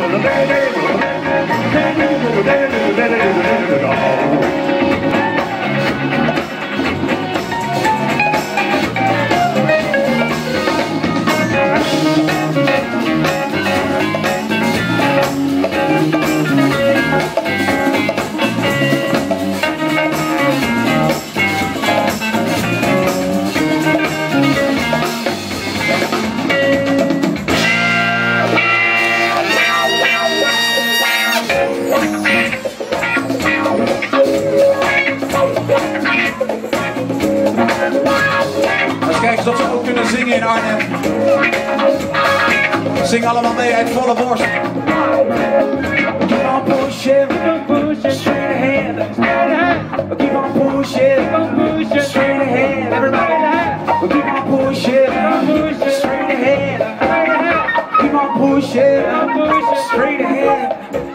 for the baby. Of ze ook kunnen zingen in Arnhem. Zing allemaal mee uit volle borst. Keep on pushing, straight ahead. Keep on pushing, straight ahead. Everybody, keep on pushing, straight ahead. Keep on pushing, straight ahead.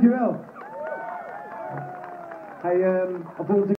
dankjewel. Hij, ehm, op volgende